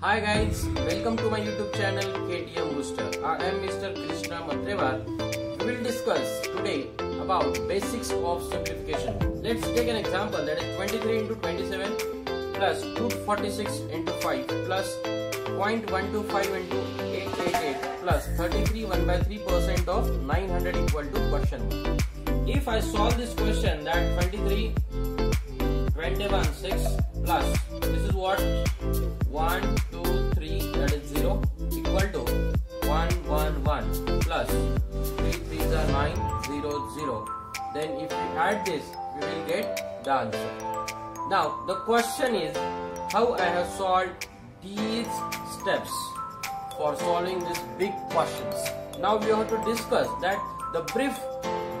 Hi guys, welcome to my YouTube channel KTM Booster. I am Mr. Krishna Madrewar. We will discuss today about basics of simplification. Let's take an example that is 23 into 27 plus 246 into 5 plus 0.125 into 888 plus 33 1 by 3 percent of 900 equal to question 1. If I solve this question that 23 21 6 plus. This is what? 1 2 3 that is 0 equal to 1 1 1 plus 3 3 are 9 0 0 then if we add this we will get the answer. Now the question is how I have solved these steps for solving these big questions? Now we have to discuss that the brief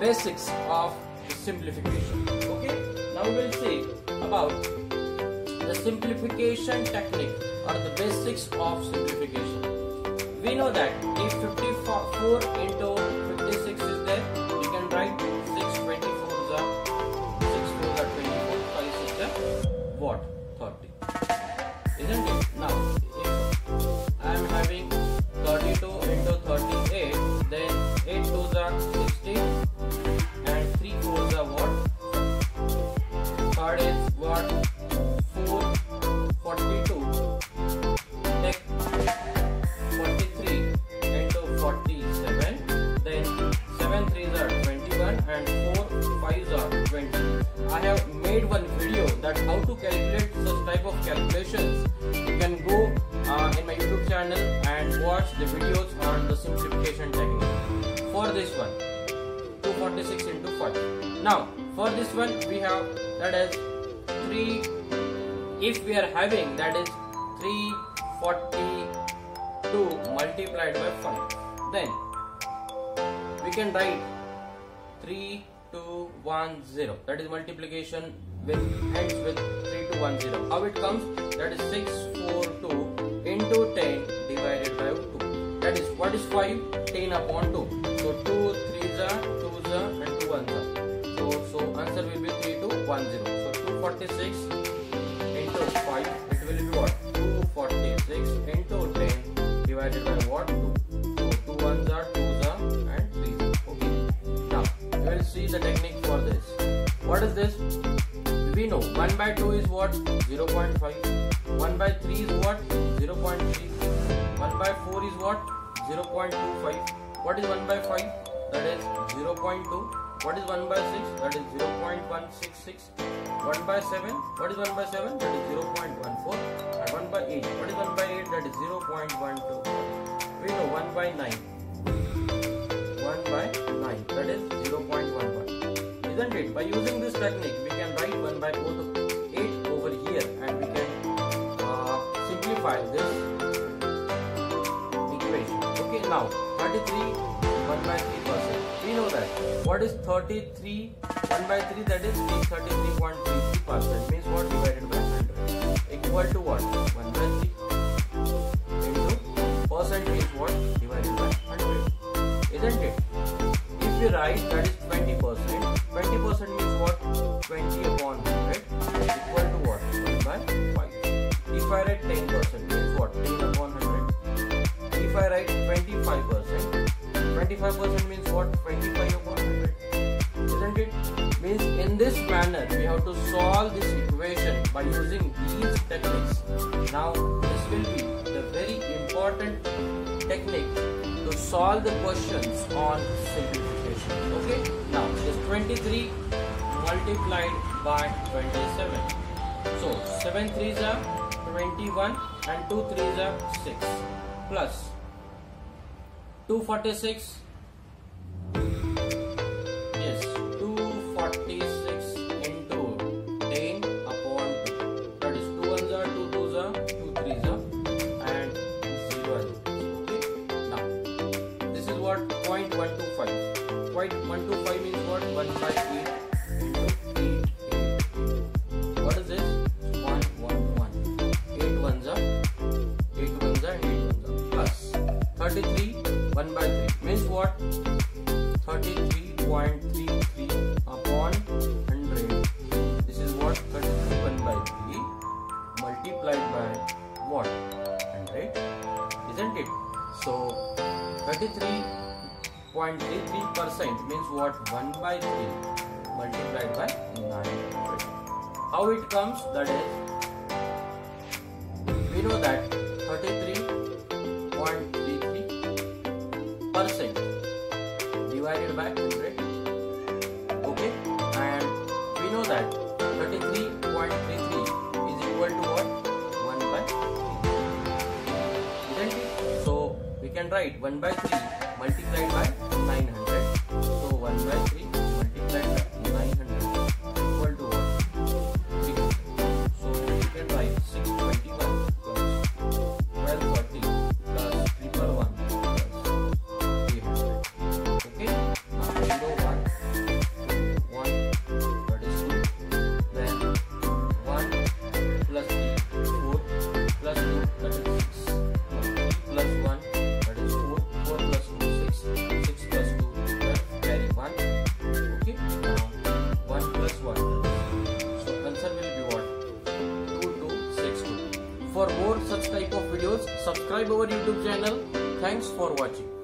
basics of simplification now we will see about the simplification technique or the basics of simplification. We know that if 54 into 56 is there, we can write 6 24 is a 6 4 are 24, 5 6 are what? 30. Isn't it? I have made one video that how to calculate such type of calculations. You can go uh, in my youtube channel and watch the videos on the simplification technique. For this one 246 into 5 now for this one we have that is 3 if we are having that is 342 multiplied by 5 then we can write 3 2 1 0 that is multiplication with ends with 3 to 1 0 how it comes? That is 6 4 2 into 10 divided by 2 that is what is 5 10 upon 2 so 2 3s are 2s are and 2 1s are. So so answer will be 3 to 1 0 so 246 into 5 it will be what? 246 into 10 divided by what? 2 so 2 1s are 2s what is this? We know. 1 by 2 is what? 0.5 1 by 3 is what? 0.3 1 by 4 is what? 0.25 what is 1 by 5 that is 0.2 what is 1 by 6 that is 0.166 1 by 7 what is 1 by 7 that is 0.14 and 1 by 8 what is 1 by 8 that is 0.12 we know. 1 by 9 1 by 9 that is 0.11 isn't it by using this technique we can write 1 by 8 over here and we can uh, simplify this equation. Okay now 33 1 by 3 percent. We know that what is 33 1 by 3 that is 33.33 percent. Means what divided by 100 equal to what? 1 by 3 into percent is what? Divided by 100 isn't it? If we write that is if I write 25 percent. 25 percent means what? 25 upon 100 isn't it? Means in this manner we have to solve this equation by using these techniques. Now this will be the very important technique to solve the questions on simplification. Okay? Now this 23 multiplied by 27 so 7 3s are 21 and 2 3s are 6 plus 246 yes 246 into 10 upon 2 that is 2 ones are 2 twos are 2 threes are and 0 okay? Now this is what? 0.125 0.125 means what? 1 3 what 33.33 upon 100 this is what 33 1 by 3 multiplied by what? 900 isn't it? So 33.33 percent means what? 1 by 3 multiplied by 900 how it comes? That is we know that 33.33 divided by 100 okay? And we know that 33.33 is equal to what? 1 by 3 isn't it? So we can write 1 by 3 multiplied by 900 so 1 by 3 videos subscribe our youtube channel. Thanks for watching